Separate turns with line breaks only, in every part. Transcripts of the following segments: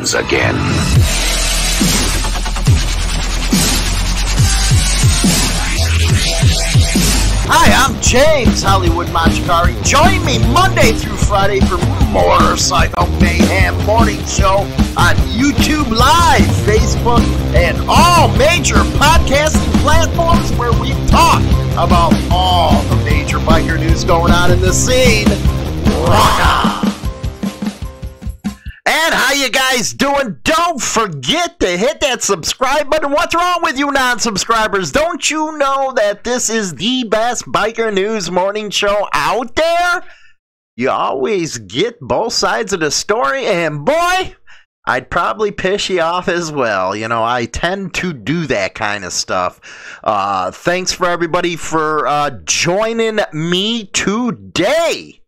again.
Hi, I'm James Hollywood Machikari. Join me Monday through Friday for Motorcycle Mayhem Morning Show on YouTube Live, Facebook, and all major podcasting platforms where we talk about all the major biker news going on in the scene. Rock on! How you guys doing? Don't forget to hit that subscribe button. What's wrong with you non-subscribers? Don't you know that this is the best biker news morning show out there? You always get both sides of the story, and boy, I'd probably piss you off as well. You know, I tend to do that kind of stuff. Uh, thanks for everybody for uh, joining me today.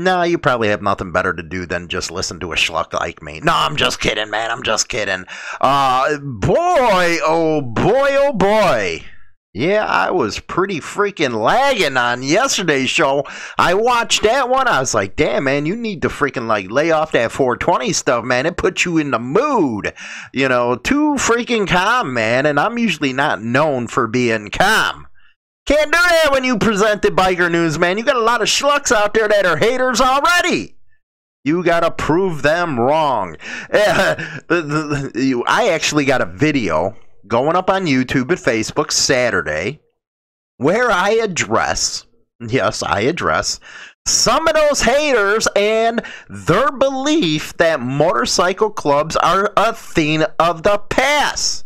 No, you probably have nothing better to do than just listen to a schluck like me. No, I'm just kidding, man. I'm just kidding. Uh, boy, oh boy, oh boy. Yeah, I was pretty freaking lagging on yesterday's show. I watched that one. I was like, damn, man, you need to freaking like lay off that 420 stuff, man. It puts you in the mood. You know, too freaking calm, man. And I'm usually not known for being calm. Can't do that when you present the biker news, man. You got a lot of schlucks out there that are haters already. You gotta prove them wrong. I actually got a video going up on YouTube and Facebook Saturday where I address, yes, I address some of those haters and their belief that motorcycle clubs are a thing of the past.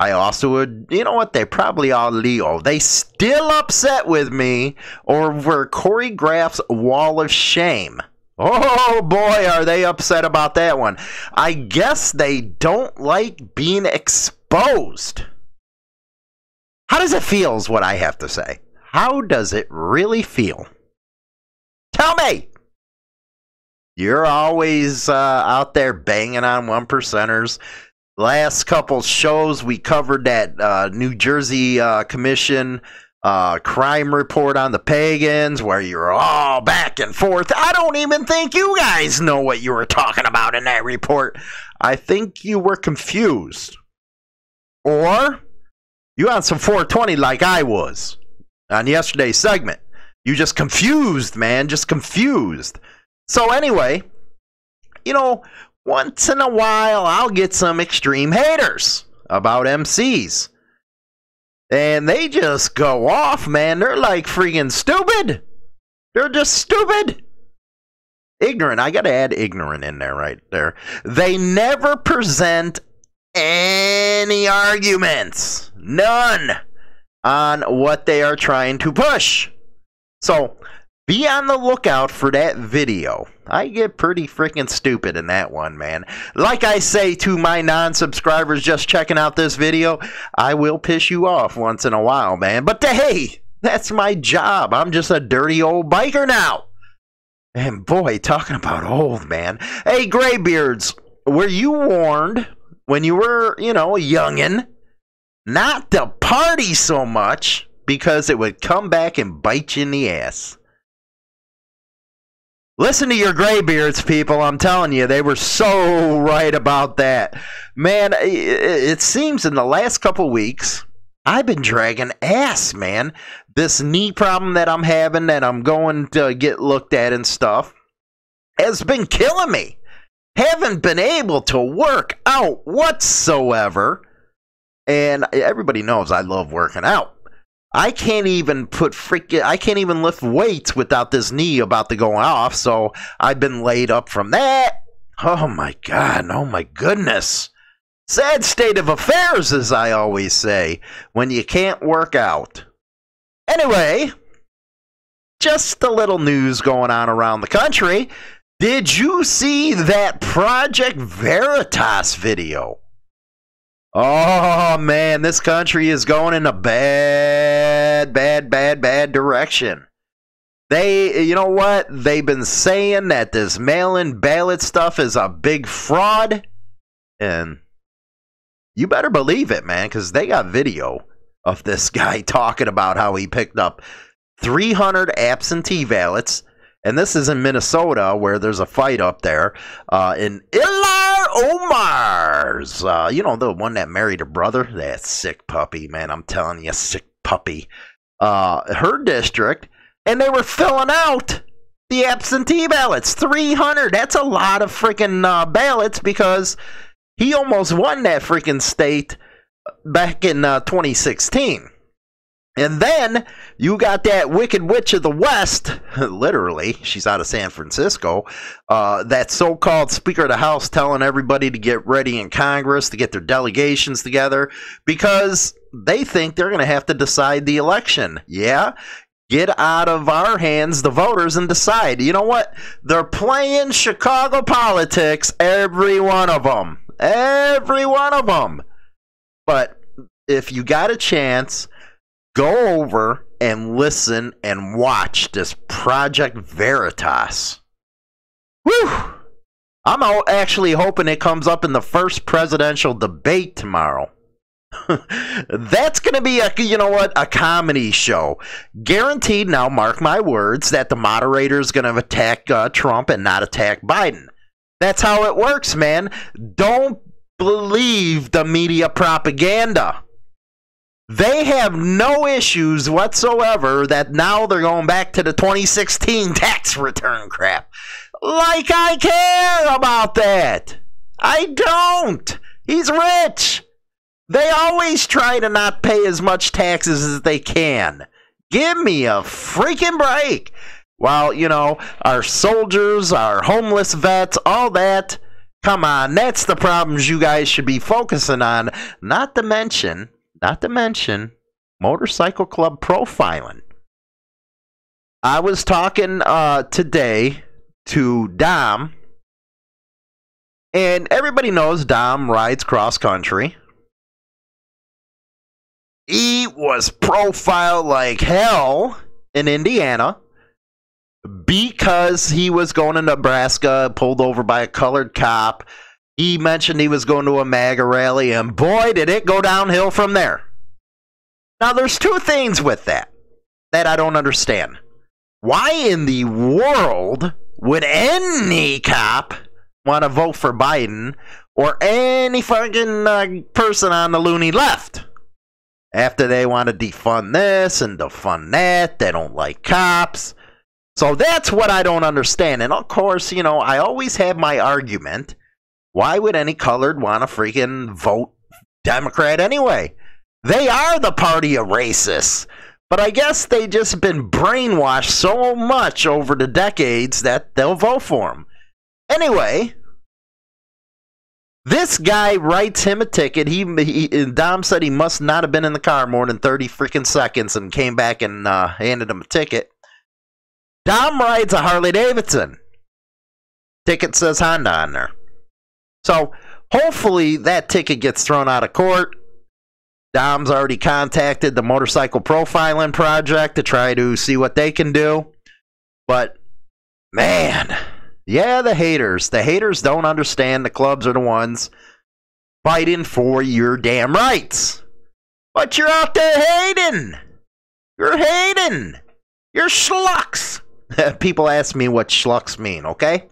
I also would, you know what? They probably are Leo. They still upset with me over Corey Graff's wall of shame. Oh boy, are they upset about that one. I guess they don't like being exposed. How does it feel, is what I have to say. How does it really feel? Tell me! You're always uh, out there banging on one percenters last couple shows we covered that uh, New Jersey uh, Commission uh, crime report on the pagans where you're all back and forth. I don't even think you guys know what you were talking about in that report. I think you were confused. Or you on some 420 like I was on yesterday's segment. You just confused, man, just confused. So anyway, you know, once in a while I'll get some extreme haters about MCs. And they just go off, man. They're like freaking stupid. They're just stupid. Ignorant. I got to add ignorant in there right there. They never present any arguments. None on what they are trying to push. So be on the lookout for that video. I get pretty freaking stupid in that one, man. Like I say to my non subscribers just checking out this video, I will piss you off once in a while, man. But hey, that's my job. I'm just a dirty old biker now. And boy, talking about old, man. Hey, Graybeards, were you warned when you were, you know, a youngin' not to party so much because it would come back and bite you in the ass? Listen to your graybeards, people. I'm telling you, they were so right about that. Man, it seems in the last couple weeks, I've been dragging ass, man. This knee problem that I'm having, that I'm going to get looked at and stuff, has been killing me. Haven't been able to work out whatsoever. And everybody knows I love working out. I can't even put freaking I can't even lift weights without this knee about to go off, so I've been laid up from that. Oh my god, oh my goodness. Sad state of affairs, as I always say, when you can't work out. Anyway, just a little news going on around the country. Did you see that Project Veritas video? Oh man, this country is going in a bad, bad, bad, bad direction. They, you know what? They've been saying that this mail in ballot stuff is a big fraud. And you better believe it, man, because they got video of this guy talking about how he picked up 300 absentee ballots. And this is in Minnesota, where there's a fight up there uh, in Ilhan Omar's. Uh, you know, the one that married her brother? That sick puppy, man. I'm telling you, sick puppy. Uh, her district. And they were filling out the absentee ballots 300 that's a lot of freaking uh, ballots because he almost won that freaking state back in uh, 2016 and then you got that wicked witch of the west literally she's out of san francisco uh, that so-called speaker of the house telling everybody to get ready in congress to get their delegations together because they think they're going to have to decide the election yeah get out of our hands, the voters, and decide. You know what? They're playing Chicago politics, every one of them. Every one of them. But if you got a chance, go over and listen and watch this Project Veritas. Whew! I'm actually hoping it comes up in the first presidential debate tomorrow. That's going to be a you know what a comedy show, guaranteed. Now, mark my words that the moderator is going to attack uh, Trump and not attack Biden. That's how it works, man. Don't believe the media propaganda. They have no issues whatsoever that now they're going back to the 2016 tax return crap. Like I care about that. I don't. He's rich. They always try to not pay as much taxes as they can. Give me a freaking break. While, you know, our soldiers, our homeless vets, all that. Come on, that's the problems you guys should be focusing on. Not to mention, not to mention, motorcycle club profiling. I was talking uh, today to Dom, and everybody knows Dom rides cross country. He was profiled like hell in Indiana because he was going to Nebraska, pulled over by a colored cop. He mentioned he was going to a MAGA rally, and boy, did it go downhill from there. Now, there's two things with that that I don't understand. Why in the world would any cop want to vote for Biden or any fucking uh, person on the loony left? After they want to defund this and defund that, they don't like cops. So that's what I don't understand. And of course, you know, I always have my argument. Why would any colored want to freaking vote Democrat anyway? They are the party of racists. But I guess they just been brainwashed so much over the decades that they'll vote for them. Anyway, this guy writes him a ticket. He, he, Dom said he must not have been in the car more than thirty freaking seconds, and came back and uh, handed him a ticket. Dom rides a Harley Davidson. Ticket says Honda on there. So hopefully that ticket gets thrown out of court. Dom's already contacted the motorcycle profiling project to try to see what they can do. But man, yeah, the haters. The haters don't understand the clubs are the ones fighting for your damn rights. But you're out there hating. You're hating. You're schlucks. People ask me what schlucks mean, okay?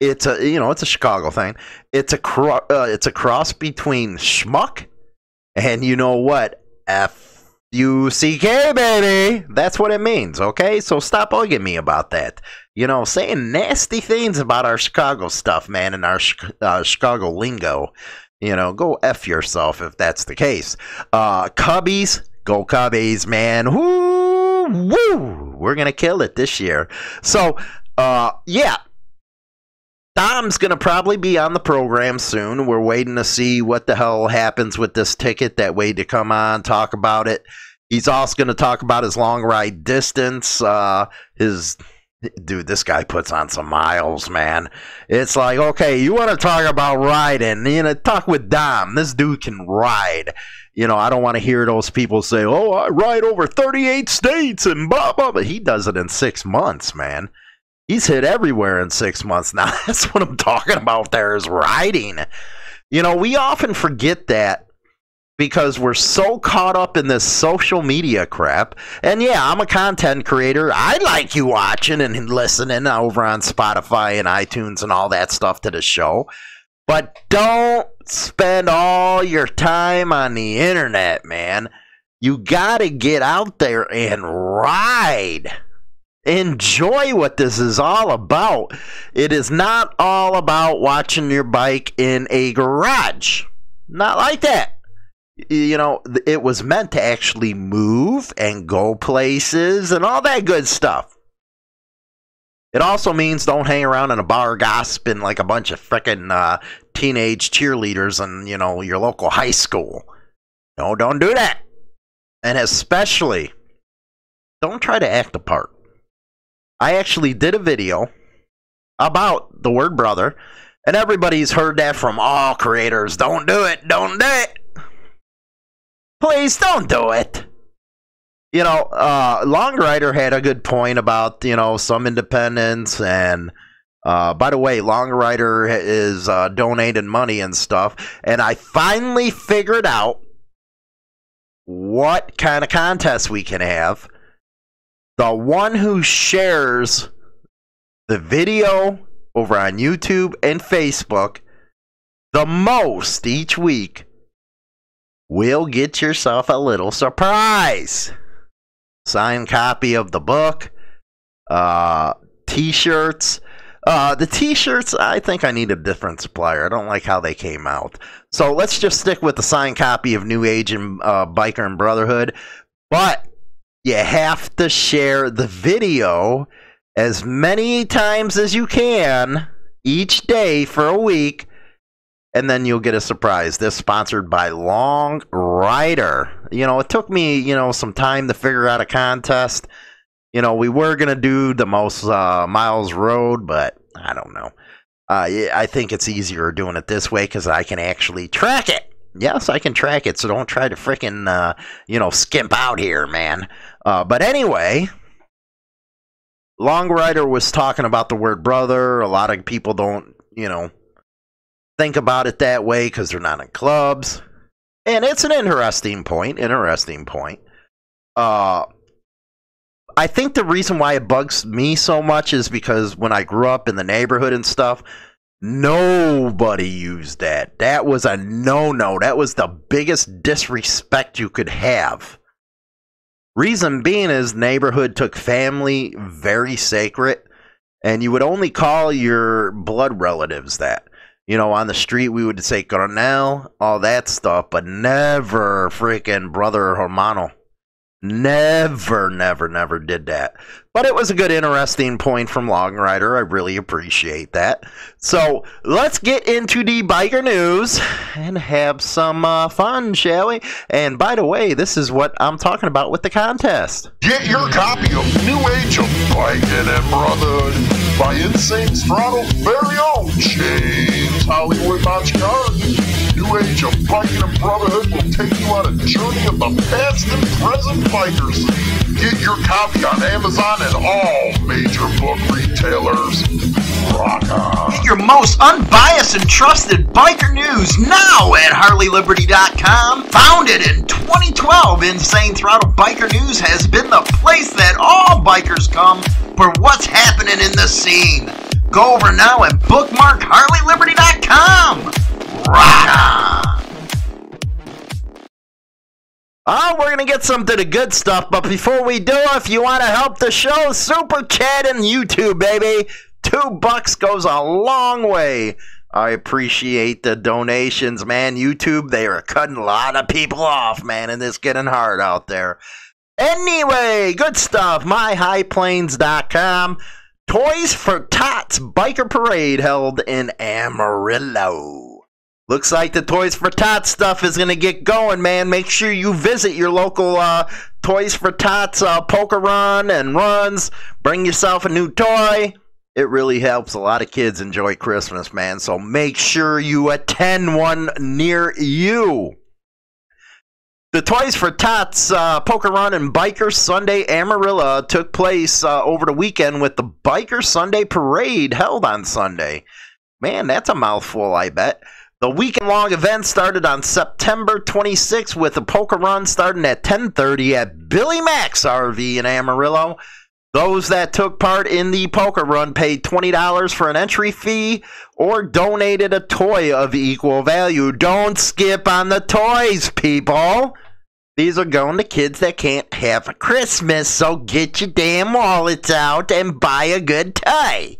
It's a you know, it's a Chicago thing. It's a cro- uh, it's a cross between schmuck and you know what? F U C K, baby. That's what it means, okay? So stop bugging me about that. You know, saying nasty things about our Chicago stuff, man, and our uh, Chicago lingo. You know, go F yourself if that's the case. Uh, Cubbies, go Cubbies, man. Woo, woo. We're to kill it this year. So, uh, yeah, Dom's going to probably be on the program soon. We're waiting to see what the hell happens with this ticket. That way to come on, talk about it. He's also going to talk about his long ride distance, uh, his dude, this guy puts on some miles, man. It's like, okay, you want to talk about riding, you know, talk with Dom. This dude can ride. You know, I don't want to hear those people say, oh, I ride over 38 states and blah, blah, blah. He does it in six months, man. He's hit everywhere in six months now. That's what I'm talking about there is riding. You know, we often forget that because we're so caught up in this social media crap. And yeah, I'm a content creator. I like you watching and listening over on Spotify and iTunes and all that stuff to the show. But don't spend all your time on the internet, man. You gotta get out there and ride. Enjoy what this is all about. It is not all about watching your bike in a garage. Not like that. You know, it was meant to actually move and go places and all that good stuff. It also means don't hang around in a bar gossiping like a bunch of frickin' uh, teenage cheerleaders in, you know, your local high school. No, don't do that. And especially, don't try to act a part. I actually did a video about the word brother, and everybody's heard that from all creators. Don't do it. Don't do it. Please don't do it. You know, uh, Long Rider had a good point about, you know, some independence. And uh, by the way, Long Rider is uh, donating money and stuff. And I finally figured out what kind of contest we can have the one who shares the video over on YouTube and Facebook the most each week will get yourself a little surprise. Signed copy of the book, uh, t shirts. Uh, the t shirts, I think I need a different supplier. I don't like how they came out. So let's just stick with the signed copy of New Age and uh, Biker and Brotherhood. But you have to share the video as many times as you can each day for a week and then you'll get a surprise. This sponsored by Long Rider. You know, it took me, you know, some time to figure out a contest. You know, we were going to do the most uh, miles road, but I don't know. Uh, I think it's easier doing it this way because I can actually track it. Yes, I can track it, so don't try to freaking, uh, you know, skimp out here, man. Uh, but anyway, Long Rider was talking about the word brother. A lot of people don't, you know, think about it that way because they're not in clubs. And it's an interesting point. Interesting point. Uh, I think the reason why it bugs me so much is because when I grew up in the neighborhood and stuff, Nobody used that. That was a no no. That was the biggest disrespect you could have. Reason being is neighborhood took family very sacred, and you would only call your blood relatives that. You know, on the street we would say coronel, all that stuff, but never freaking brother or hermano. Never, never, never did that. But it was a good, interesting point from Long Rider. I really appreciate that. So let's get into the biker news and have some uh, fun, shall we? And by the way, this is what I'm talking about with the contest.
Get your copy of New Age of Biking and Brotherhood by Insane Throttle's very own James Hollywood Machikari. Age of Biking and Brotherhood will take you on a journey of the past and present bikers. Get your copy on Amazon and all major book retailers. Rock on.
Get your most unbiased and trusted biker news now at HarleyLiberty.com. Founded in 2012, Insane Throttle Biker News has been the place that all bikers come for what's happening in the scene. Go over now and bookmark HarleyLiberty.com. Oh, we're gonna get some to the good stuff, but before we do, if you want to help the show, super chat and YouTube, baby. Two bucks goes a long way. I appreciate the donations, man. YouTube, they are cutting a lot of people off, man, and it's getting hard out there. Anyway, good stuff. MyHighPlains.com. Toys for Tots Biker Parade held in Amarillo. Looks like the Toys for Tots stuff is going to get going, man. Make sure you visit your local uh, Toys for Tots uh, poker run and runs. Bring yourself a new toy. It really helps a lot of kids enjoy Christmas, man. So make sure you attend one near you. The Toys for Tots uh, Poker Run and Biker Sunday Amarillo took place uh, over the weekend with the Biker Sunday Parade held on Sunday. Man, that's a mouthful, I bet. The weekend long event started on September 26th with a poker run starting at 10:30 at Billy Mack's RV in Amarillo. Those that took part in the poker run paid $20 for an entry fee or donated a toy of equal value. Don't skip on the toys, people. These are going to kids that can't have a Christmas, so get your damn wallets out and buy a good toy.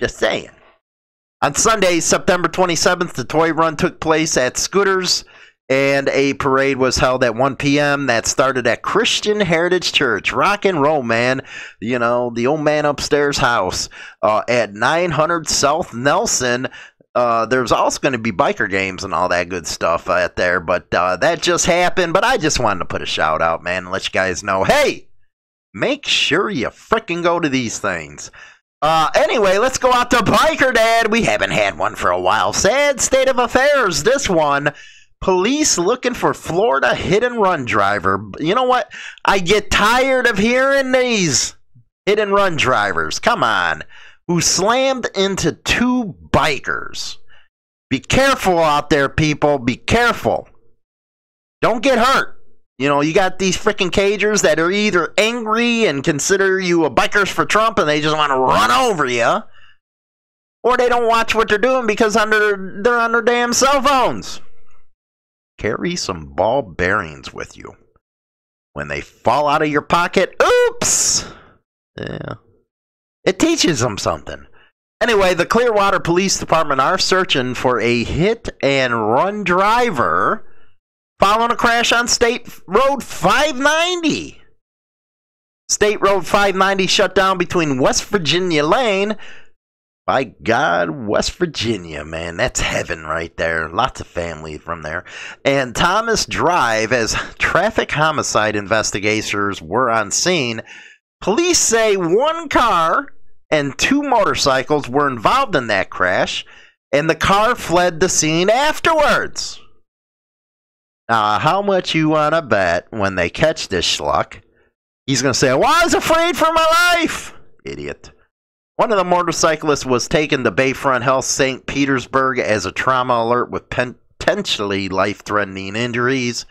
Just saying. On Sunday, September 27th, the toy run took place at Scooters and a parade was held at 1 p.m. that started at Christian Heritage Church. Rock and roll, man. You know, the old man upstairs house uh, at 900 South Nelson. Uh, there's also going to be biker games and all that good stuff out there, but uh, that just happened. But I just wanted to put a shout out, man, and let you guys know hey, make sure you freaking go to these things. Uh, anyway, let's go out to Biker Dad. We haven't had one for a while. Sad state of affairs. This one Police looking for Florida hit and run driver. You know what? I get tired of hearing these hit and run drivers. Come on. Who slammed into two bikers. Be careful out there, people. Be careful. Don't get hurt. You know, you got these freaking cagers that are either angry and consider you a bikers for Trump and they just want to run over you, or they don't watch what they're doing because under they're their damn cell phones. Carry some ball bearings with you. When they fall out of your pocket, oops! Yeah. It teaches them something. Anyway, the Clearwater Police Department are searching for a hit and run driver following a crash on State Road 590. State Road 590 shut down between West Virginia Lane by God, West Virginia, man, that's heaven right there. Lots of family from there. And Thomas Drive, as traffic homicide investigators were on scene, police say one car and two motorcycles were involved in that crash, and the car fled the scene afterwards. Now, how much you want to bet when they catch this schluck? He's going to say, well, I was afraid for my life. Idiot. One of the motorcyclists was taken to Bayfront Health St. Petersburg as a trauma alert with potentially life threatening injuries.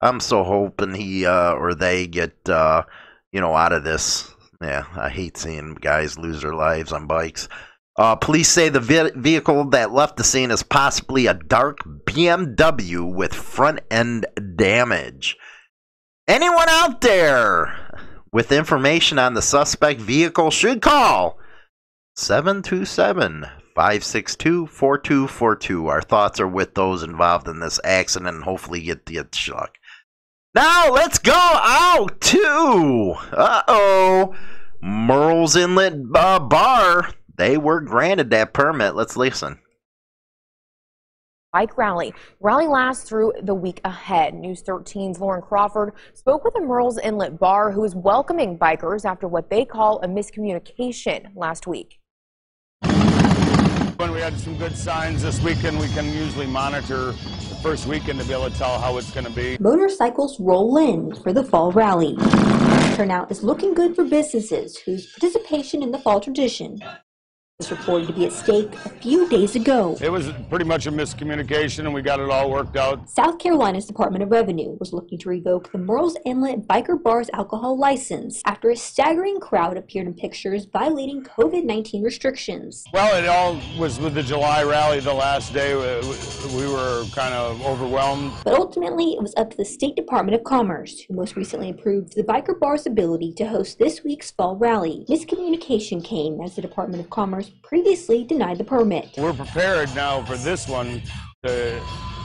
I'm so hoping he uh, or they get, uh, you know, out of this. Yeah, I hate seeing guys lose their lives on bikes. Uh, police say the ve- vehicle that left the scene is possibly a dark BMW with front end damage. Anyone out there with information on the suspect vehicle should call 727 562 4242. Our thoughts are with those involved in this accident and hopefully get the shock. Now let's go out to, uh oh, Murrells Inlet uh, Bar. They were granted that permit. Let's listen
bike rally. Rally lasts through the week ahead. News 13's Lauren Crawford spoke with a Murrells Inlet Bar, who is welcoming bikers after what they call a miscommunication last week.
When we had some good signs this weekend, we can usually monitor the first weekend to be able to tell how it's going to be.
Motorcycles roll in for the fall rally. Turnout is looking good for businesses whose participation in the fall tradition was reported to be at stake a few days ago.
It was pretty much a miscommunication, and we got it all worked out.
South Carolina's Department of Revenue was looking to revoke the Murrells Inlet Biker Bar's alcohol license after a staggering crowd appeared in pictures violating COVID 19 restrictions.
Well, it all was with the July rally the last day. We were kind of overwhelmed.
But ultimately, it was up to the State Department of Commerce, who most recently approved the Biker Bar's ability to host this week's fall rally. Miscommunication came as the Department of Commerce previously denied the permit.
We're prepared now for this one to,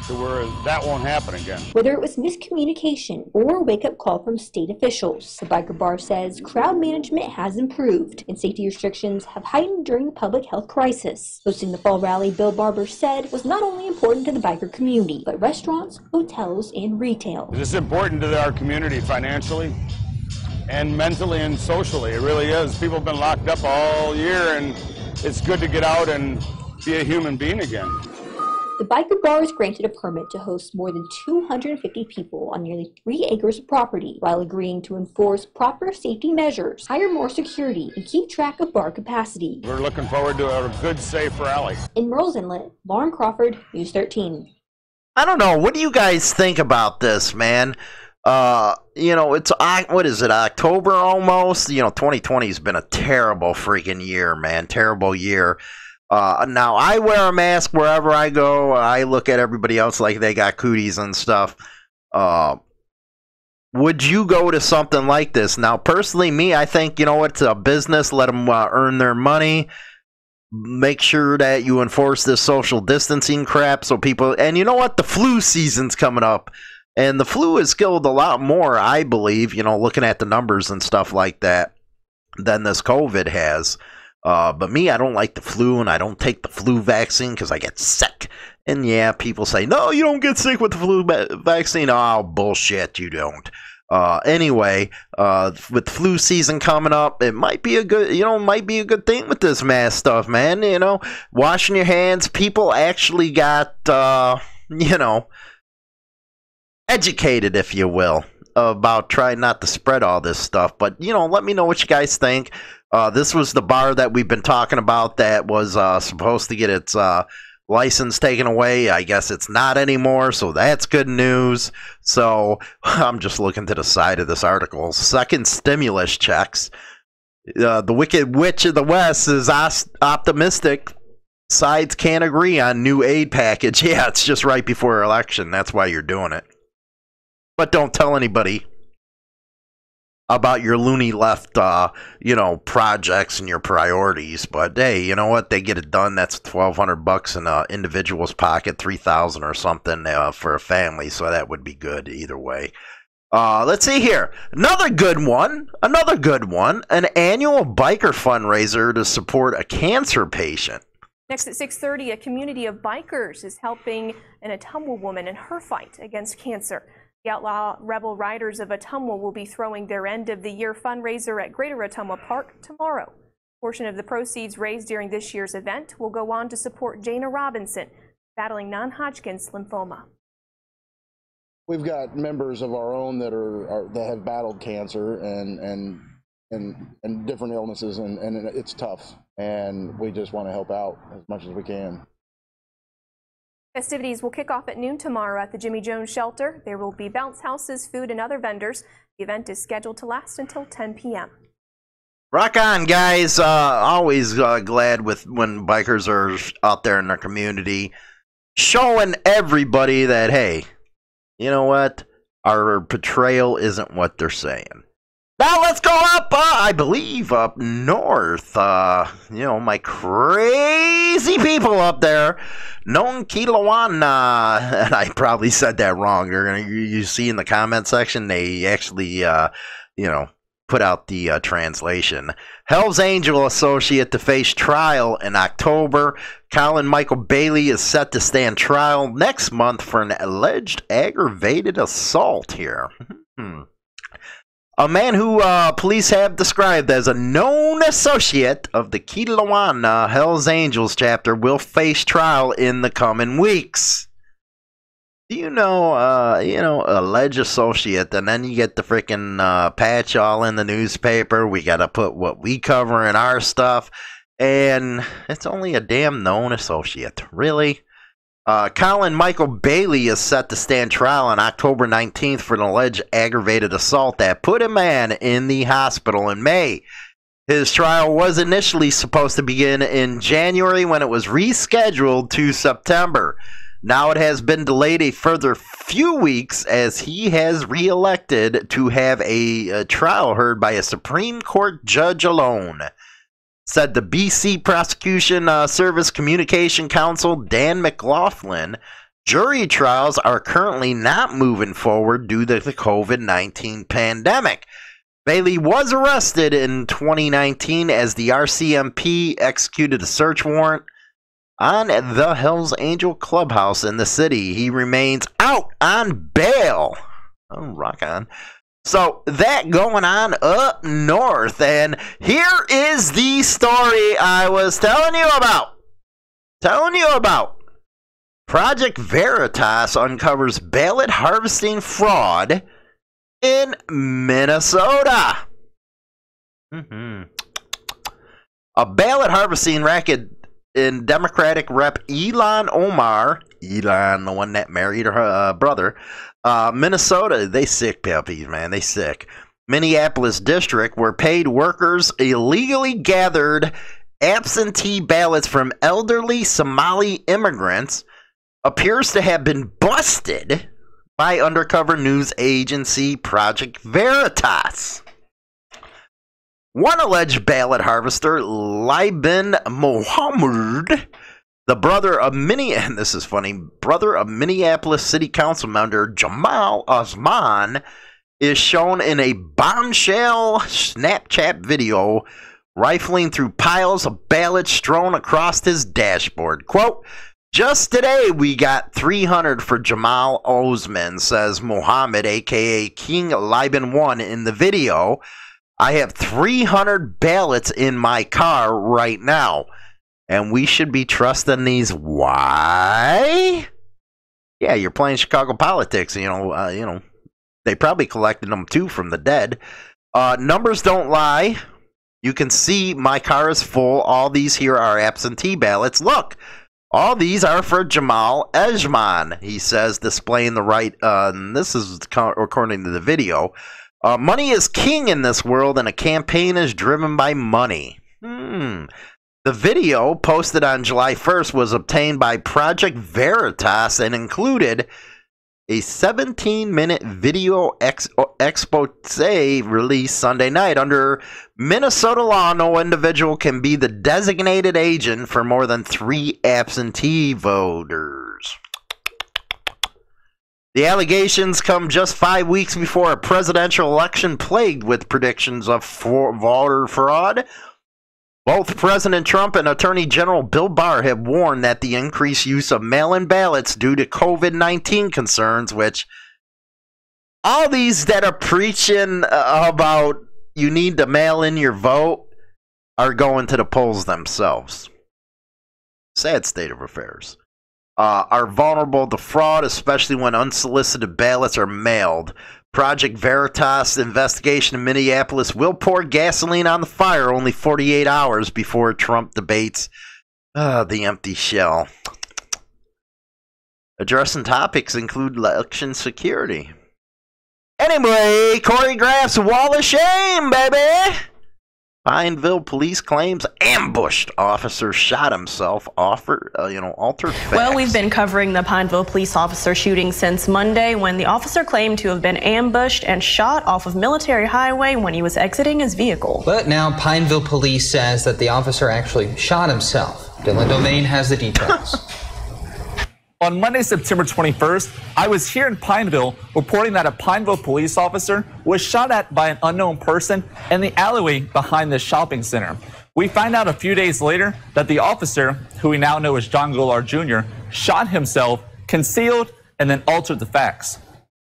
to where that won't happen again.
Whether it was miscommunication or a wake up call from state officials, the biker bar says crowd management has improved and safety restrictions have heightened during the public health crisis. Hosting the fall rally, Bill Barber said was not only important to the biker community, but restaurants, hotels, and retail.
This is important to our community financially and mentally and socially. It really is. People have been locked up all year, and it's good to get out and be a human being again.
The biker bar is granted a permit to host more than 250 people on nearly three acres of property while agreeing to enforce proper safety measures, hire more security, and keep track of bar capacity.
We're looking forward to a good, safe rally.
In Murrells Inlet, Lauren Crawford, News 13.
I don't know. What do you guys think about this, man? Uh, you know, it's what is it? October almost. You know, 2020 has been a terrible freaking year, man. Terrible year. Uh, now I wear a mask wherever I go. I look at everybody else like they got cooties and stuff. Uh, would you go to something like this? Now, personally, me, I think you know it's a business. Let them uh, earn their money. Make sure that you enforce this social distancing crap so people. And you know what? The flu season's coming up. And the flu has killed a lot more, I believe, you know, looking at the numbers and stuff like that, than this COVID has. Uh, but me, I don't like the flu, and I don't take the flu vaccine because I get sick. And yeah, people say, no, you don't get sick with the flu ba- vaccine. Oh, bullshit, you don't. Uh, anyway, uh, with flu season coming up, it might be a good, you know, might be a good thing with this mask stuff, man. You know, washing your hands. People actually got, uh, you know, educated, if you will, about trying not to spread all this stuff. But, you know, let me know what you guys think. Uh, this was the bar that we've been talking about that was uh, supposed to get its uh, license taken away. I guess it's not anymore, so that's good news. So I'm just looking to the side of this article. Second stimulus checks. Uh, the Wicked Witch of the West is optimistic. Sides can't agree on new aid package. Yeah, it's just right before election. That's why you're doing it. But don't tell anybody about your loony left, uh, you know, projects and your priorities. But hey, you know what? They get it done. That's twelve hundred bucks in an individual's pocket, three thousand or something uh, for a family. So that would be good either way. Uh, let's see here. Another good one. Another good one. An annual biker fundraiser to support a cancer patient.
Next at 6:30, a community of bikers is helping an Ottumwa woman in her fight against cancer. The Outlaw Rebel Riders of Ottumwa will be throwing their end of the year fundraiser at Greater Ottumwa Park tomorrow. A portion of the proceeds raised during this year's event will go on to support Jana Robinson, battling non Hodgkin's lymphoma.
We've got members of our own that are, are that have battled cancer and and and and different illnesses and, and it's tough and we just want to help out as much as we can.
Festivities will kick off at noon tomorrow at the Jimmy Jones Shelter. There will be bounce houses, food, and other vendors. The event is scheduled to last until 10 p.m.
Rock on, guys! Uh, always uh, glad with when bikers are out there in the community, showing everybody that hey, you know what, our portrayal isn't what they're saying. Now let's go up, uh, I believe, up north. Uh, you know, my crazy people up there, Nonkilawana, and I probably said that wrong. They're gonna, you see in the comment section, they actually, uh, you know, put out the uh, translation. Hell's Angel associate to face trial in October. Colin Michael Bailey is set to stand trial next month for an alleged aggravated assault here. A man who uh, police have described as a known associate of the Kilawana Hells Angels chapter will face trial in the coming weeks. Do you know, uh, you know, alleged associate, and then you get the freaking uh, patch all in the newspaper. We got to put what we cover in our stuff, and it's only a damn known associate. Really? Uh, Colin Michael Bailey is set to stand trial on October 19th for an alleged aggravated assault that put a man in the hospital in May. His trial was initially supposed to begin in January when it was rescheduled to September. Now it has been delayed a further few weeks as he has reelected to have a, a trial heard by a Supreme Court judge alone said the BC Prosecution uh, Service Communication Counsel Dan McLaughlin. Jury trials are currently not moving forward due to the COVID 19 pandemic. Bailey was arrested in 2019 as the RCMP executed a search warrant on the Hells Angel Clubhouse in the city. He remains out on bail. Oh, rock on. So that going on up north. And here is the story I was telling you about. Telling you about. Project Veritas uncovers ballot harvesting fraud in Minnesota. Mm-hmm. A ballot harvesting racket in Democratic Rep Ilhan Omar Ilhan, the one that married her uh, brother. Uh, Minnesota, they sick puppies, man. They sick. Minneapolis district, where paid workers illegally gathered absentee ballots from elderly Somali immigrants, appears to have been busted by undercover news agency Project Veritas. One alleged ballot harvester, Liban Mohammed, the brother of Minne, and this is funny, brother of Minneapolis City Council member Jamal Osman, is shown in a bombshell Snapchat video rifling through piles of ballots strewn across his dashboard. Quote, just today we got 300 for Jamal Osman, says Mohammed, aka King Liban 1 in the video. I have 300 ballots in my car right now. And we should be trusting these. Why? Yeah, you're playing Chicago politics. You know, uh, you know, they probably collected them too from the dead. Uh, numbers don't lie. You can see my car is full. All these here are absentee ballots. Look, all these are for Jamal Osman, he says, displaying the right. Uh, this is according to the video. Uh, money is king in this world, and a campaign is driven by money. Hmm. The video, posted on July 1st, was obtained by Project Veritas and included a 17 minute video ex- expose released Sunday night. Under Minnesota law, no individual can be the designated agent for more than three absentee voters. The allegations come just five weeks before a presidential election plagued with predictions of voter fraud. Both President Trump and Attorney General Bill Barr have warned that the increased use of mail in ballots due to COVID 19 concerns, which all these that are preaching uh, about you need to mail in your vote are going to the polls themselves. Sad state of affairs uh, are vulnerable to fraud, especially when unsolicited ballots are mailed. Project Veritas investigation in Minneapolis will pour gasoline on the fire only 48 hours before Trump debates uh, the empty shell. Addressing topics include election security. Anyway, Corey Graff's wall of shame, baby. Pineville police claims ambushed officer shot himself. Offer, uh, you know, altered facts.
Well, we've been covering the Pineville police officer shooting since Monday, when the officer claimed to have been ambushed and shot off of Military Highway when he was exiting his vehicle.
But now Pineville police says that the officer actually shot himself. Dylan Domain has the details.
On Monday, September 21st, I was here in Pineville reporting that a Pineville police officer was shot at by an unknown person in the alleyway behind the shopping center. We find out a few days later that the officer, who we now know as John Goulart Jr., shot himself, concealed, and then altered the facts.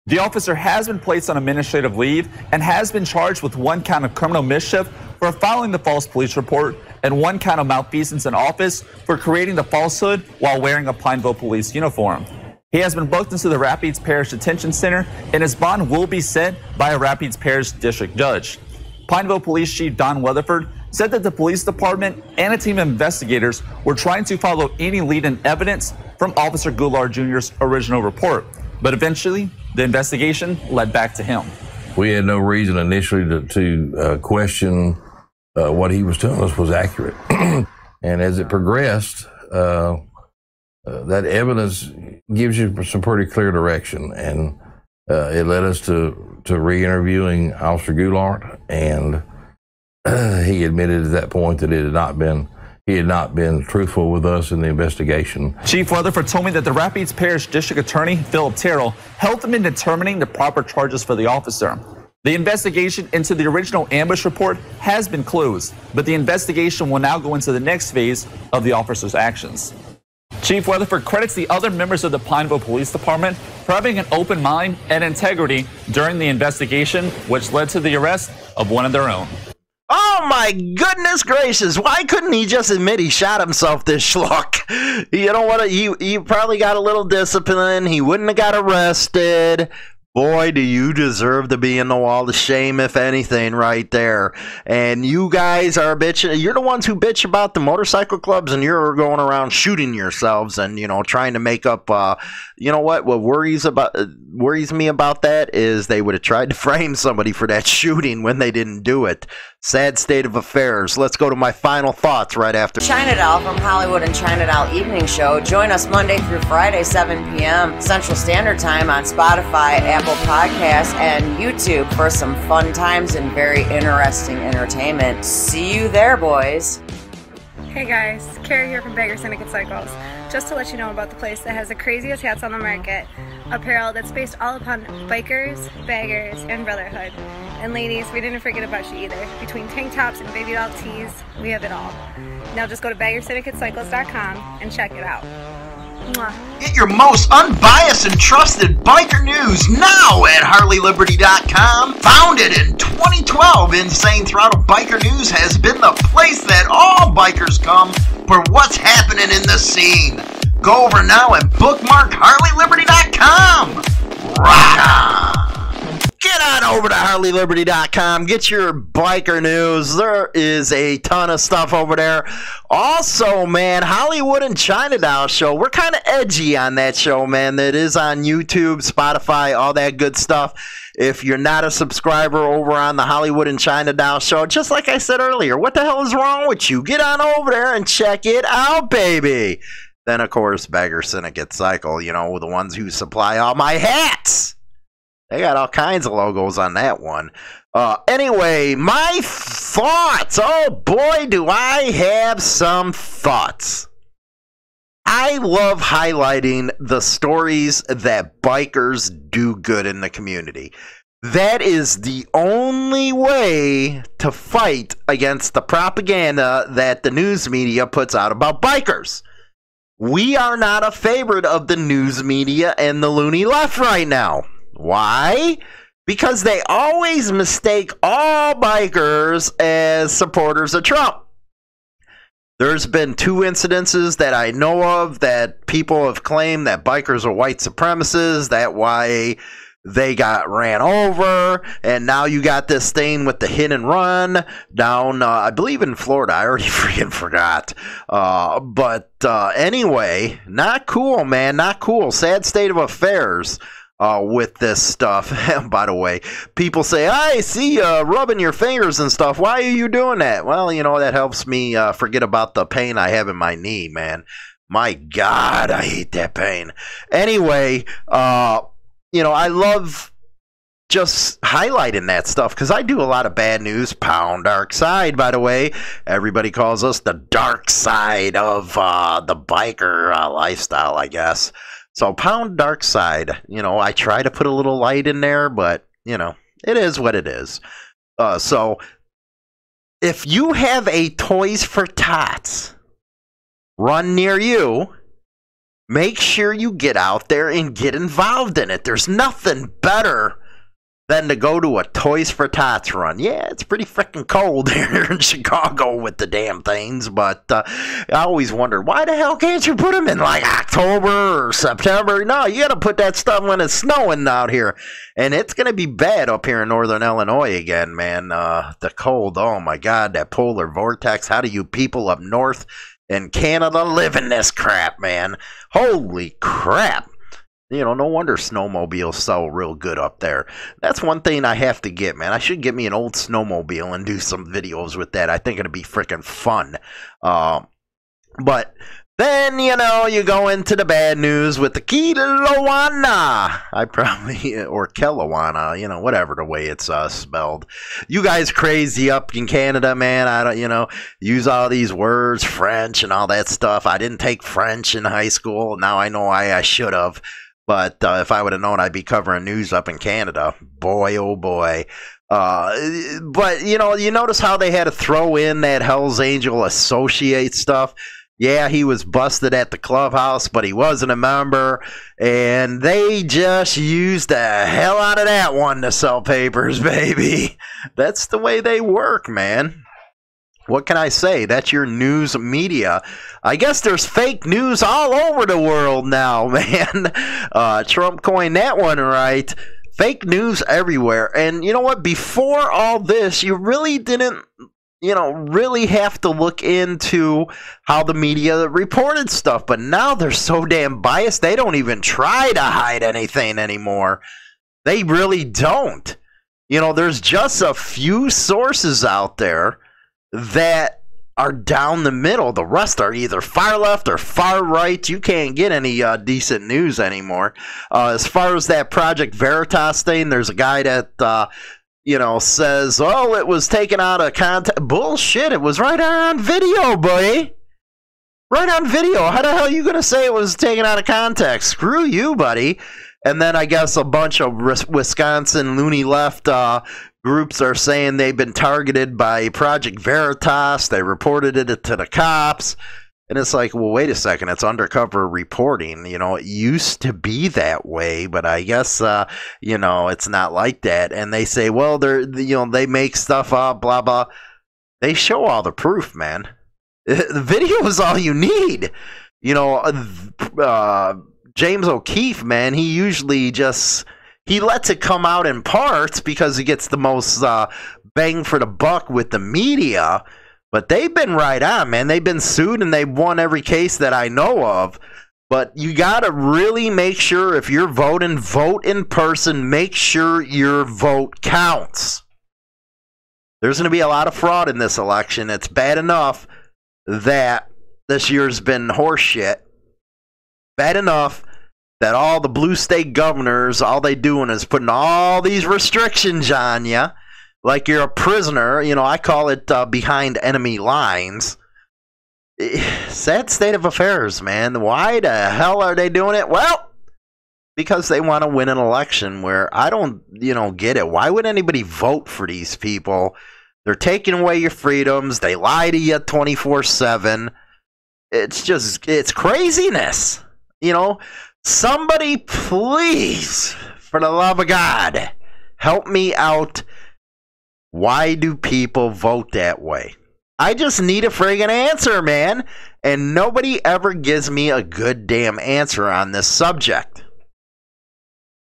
The officer has been placed on administrative leave and has been charged with one count of criminal mischief for filing the false police report and one count of malfeasance in office for creating the falsehood while wearing a Pineville police uniform. He has been booked into the Rapides Parish Detention Center, and his bond will be set by a Rapides Parish District Judge. Pineville Police Chief Don Weatherford said that the police department and a team of investigators were trying to follow any lead in evidence from Officer Goulart Jr.'s original report, but eventually the investigation led back to him.
We had no reason initially to, to uh, question uh, what he was telling us was accurate. and as it progressed, uh, uh, that evidence gives you some pretty clear direction. And uh, it led us to, to re interviewing Officer Goulart. And he admitted at that point that it had not been he had not been truthful with us in the investigation.
Chief Weatherford told me that the Rapides Parish District Attorney, Philip Terrell, helped him in determining the proper charges for the officer. The investigation into the original ambush report has been closed, but the investigation will now go into the next phase of the officer's actions. Chief Weatherford credits the other members of the Pineville Police Department for having an open mind and integrity during the investigation, which led to the arrest of one of their own.
Oh my goodness gracious! Why couldn't he just admit he shot himself? This schlock. You know what? He he probably got a little discipline. He wouldn't have got arrested. Boy, do you deserve to be in the wall of shame, if anything, right there. And you guys are bitching. You're the ones who bitch about the motorcycle clubs, and you're going around shooting yourselves and you know trying to make up. Uh, you know what? What worries about worries me about that is they would have tried to frame somebody for that shooting when they didn't do it. Sad state of affairs. Let's go to my final thoughts right after.
China Doll from Hollywood and China Doll Evening Show. Join us Monday through Friday, 7 p.m. Central Standard Time on Spotify, Apple Podcasts, and YouTube for some fun times and very interesting entertainment. See you there, boys.
Hey guys, Carrie here from Bagger Syndicate Cycles. Just to let you know about the place that has the craziest hats on the market, apparel that's based all upon bikers, baggers, and brotherhood. And ladies, we didn't forget about you either. Between tank tops and baby doll tees, we have it all. Now just go to baggersyndicatecycles.com and check it out.
Get your most unbiased and trusted biker news now at HarleyLiberty.com. Founded in 2012, Insane Throttle Biker News has been the place that all bikers come for what's happening in the scene. Go over now and bookmark HarleyLiberty.com. Rock on! Get on over to HarleyLiberty.com. Get your biker news. There is a ton of stuff over there. Also, man, Hollywood and China Doll show. We're kind of edgy on that show, man. That is on YouTube, Spotify, all that good stuff. If you're not a subscriber over on the Hollywood and China Doll show, just like I said earlier, what the hell is wrong with you? Get on over there and check it out, baby. Then, of course, Bagger Syndicate Cycle, you know, the ones who supply all my hats. They got all kinds of logos on that one. Uh, anyway, my thoughts. Oh boy, do I have some thoughts. I love highlighting the stories that bikers do good in the community. That is the only way to fight against the propaganda that the news media puts out about bikers. We are not a favorite of the news media and the loony left right now. Why? Because they always mistake all bikers as supporters of Trump. There's been two incidences that I know of that people have claimed that bikers are white supremacists. That why they got ran over, and now you got this thing with the hit and run down, uh, I believe in Florida. I already freaking forgot. Uh, but uh, anyway, not cool, man. Not cool. Sad state of affairs uh, with this stuff. By the way, people say, I see uh, rubbing your fingers and stuff. Why are you doing that? Well, you know, that helps me uh, forget about the pain I have in my knee, man. My God, I hate that pain. Anyway, uh, you know, I love just highlighting that stuff because I do a lot of bad news. Pound Dark Side, by the way. Everybody calls us the dark side of uh, the biker uh, lifestyle, I guess. So Pound Dark Side, you know, I try to put a little light in there, but you know, it is what it is. Uh, so if you have a Toys for Tots run near you, make sure you get out there and get involved in it. There's nothing better than to go to a Toys for Tots run. Yeah, it's pretty freaking cold here in Chicago with the damn things, but uh, I always wonder why the hell can't you put them in like October or September? No, you got to put that stuff when it's snowing out here, and it's gonna be bad up here in northern Illinois again, man. Uh, the cold, oh my god, that polar vortex. How do you people up north in Canada live in this crap, man? Holy crap! You know, no wonder snowmobiles sell real good up there. That's one thing I have to get, man. I should get me an old snowmobile and do some videos with that. I think it'd be freaking fun. Uh, but then, you know, you go into the bad news with the Kelowna. I probably, or Kelowna, you know, whatever the way it's uh, spelled. You guys crazy up in Canada, man. I don't, you know, use all these words, French and all that stuff. I didn't take French in high school. Now I know why I should have. But uh, if I would have known I'd be covering news up in Canada, boy, oh boy. Uh, but, you know, you notice how they had to throw in that Hells Angel associate stuff. Yeah, he was busted at the clubhouse, but he wasn't a member. And they just used the hell out of that one to sell papers, baby. That's the way they work, man what can I say? That's your news media. I guess there's fake news all over the world now, man. Uh, Trump coined that one right. fake news everywhere. And you know what? Before all this, you really didn't, you know, really have to look into how the media reported stuff. But now they're so damn biased, they don't even try to hide anything anymore. They really don't. You know, there's just a few sources out there that are down the middle. The rest are either far left or far right. You can't get any uh, decent news anymore. Uh, as far as that Project Veritas thing, there's a guy that. Uh, you know, says, "Oh, it was taken out of context." Bullshit! It was right on video, buddy. Right on video. How the hell are you gonna say it was taken out of context? Screw you, buddy. And then I guess a bunch of Wisconsin loony left uh, groups are saying they've been targeted by Project Veritas. They reported it to the cops. And it's like, well, wait a second. It's undercover reporting. You know, it used to be that way, but I guess, uh, you know, it's not like that. And they say, well, they're, you know, they make stuff up, blah, blah. They show all the proof, man. The video is all you need. You know, uh, James O'Keefe, man, he usually just he lets it come out in parts because he gets the most uh, bang for the buck with the media. But they've been right on, man. They've been sued and they've won every case that I know of. But you got to really make sure if you're voting, vote in person. Make sure your vote counts. There's going to be a lot of fraud in this election. It's bad enough that this year's been horseshit bad enough that all the blue state governors, all they doing is putting all these restrictions on you, like you're a prisoner. You know, I call it uh, behind enemy lines. Sad state of affairs, man. Why the hell are they doing it? Well, because they want to win an election where I don't, you know, get it. Why would anybody vote for these people? They're taking away your freedoms. They lie to you 24 7. It's just, it's craziness. You know, somebody please, for the love of God, help me out. Why do people vote that way? I just need a friggin' answer, man. And nobody ever gives me a good damn answer on this subject.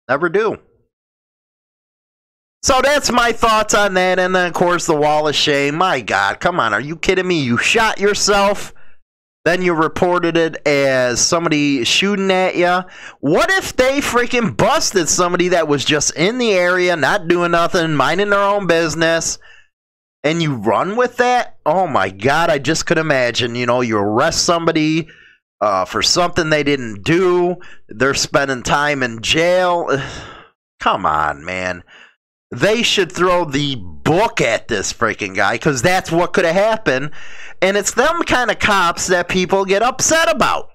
Never do. So that's my thoughts on that. And then, of course, the wall of shame. My God, come on. Are you kidding me? You shot yourself? Then you reported it as somebody shooting at you. What if they freaking busted somebody that was just in the area, not doing nothing, minding their own business, and you run with that? Oh my God, I just could imagine. You know, you arrest somebody uh, for something they didn't do, they're spending time in jail. Come on, man. They should throw the book at this freaking guy because that's what could have happened. And it's them kind of cops that people get upset about.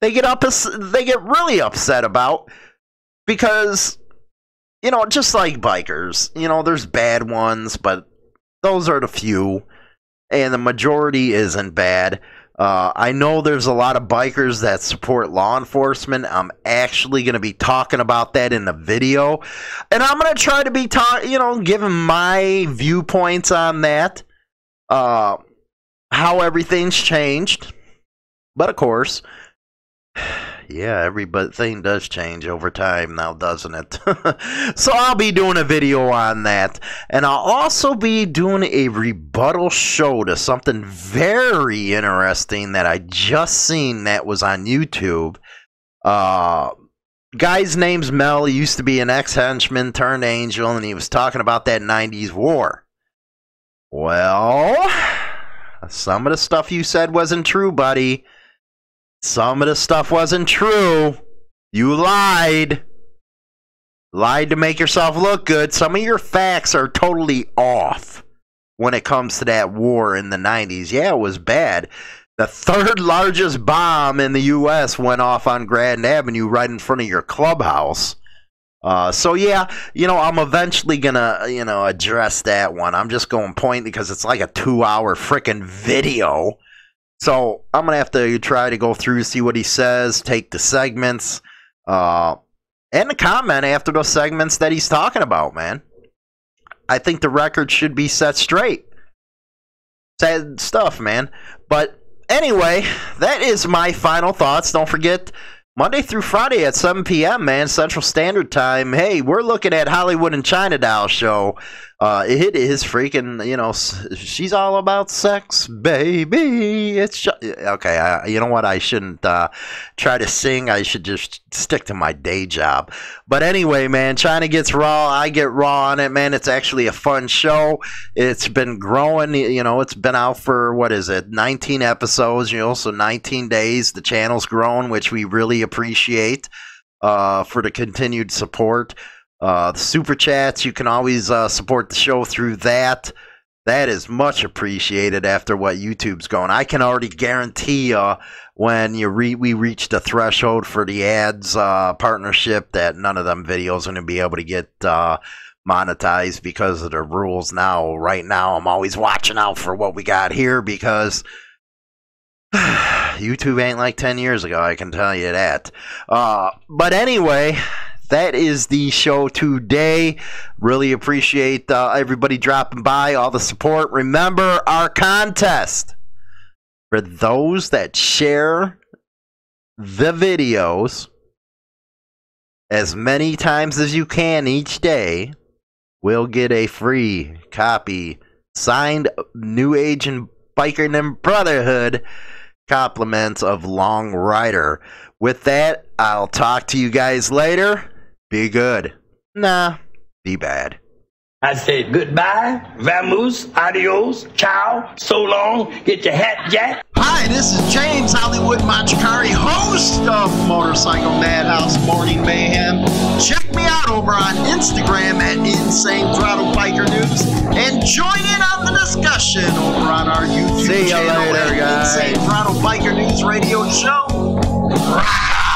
They get up they get really upset about because you know, just like bikers, you know, there's bad ones, but those are the few and the majority isn't bad. Uh, I know there's a lot of bikers that support law enforcement. I'm actually going to be talking about that in the video, and I'm going to try to be ta- you know, giving my viewpoints on that. Uh, how everything's changed. But of course, yeah, every thing does change over time now, doesn't it? so I'll be doing a video on that. And I'll also be doing a rebuttal show to something very interesting that I just seen that was on YouTube. Uh, guy's name's Mel. He used to be an ex henchman turned angel, and he was talking about that 90s war. Well some of the stuff you said wasn't true, buddy. Some of the stuff wasn't true. You lied. Lied to make yourself look good. Some of your facts are totally off when it comes to that war in the 90s. Yeah, it was bad. The third largest bomb in the U.S. went off on Grand Avenue right in front of your clubhouse. Uh, so yeah, you know, I'm eventually gonna, you know, address that one. I'm just going point because it's like a two hour freaking video. So I'm gonna have to try to go through, see what he says, take the segments, uh, and the comment after those segments that he's talking about, man. I think the record should be set straight. Sad stuff, man. But anyway, that is my final thoughts. Don't forget Monday through Friday at 7 p.m., man, Central Standard Time. Hey, we're looking at Hollywood and China Doll show. Uh, it is freaking, you know, she's all about sex, baby. It's sh- okay. I, you know what? I shouldn't uh, try to sing. I should just stick to my day job. But anyway, man, China gets raw. I get raw on it, man. It's actually a fun show. It's been growing. You know, it's been out for what is it? 19 episodes. You know, so 19 days. The channel's grown, which we really appreciate uh, for the continued support. Uh, super chats, you can always uh, support the show through that. That is much appreciated after what YouTube's going. I can already guarantee uh, when you re- we reach the threshold for the ads uh, partnership that none of them videos are going to be able to get uh, monetized because of the rules now. Right now, I'm always watching out for what we got here because YouTube ain't like 10 years ago, I can tell you that. Uh, but anyway, that is the show today. Really appreciate uh, everybody dropping by, all the support. Remember our contest for those that share the videos as many times as you can each day will get a free copy signed New Age and Biker Brotherhood compliments of Long Rider. With that, I'll talk to you guys later. Be good. Nah, be bad.
I said goodbye, vamoose, adios, ciao, so long, get your hat jack.
Hi, this is James Hollywood Machikari, host of Motorcycle Madhouse Morning Mayhem. Check me out over on Instagram at Insane Throttle Biker News and join in on the discussion over on our YouTube
See
channel
later,
at
guys.
Insane Throttle Biker News Radio Show. Rah!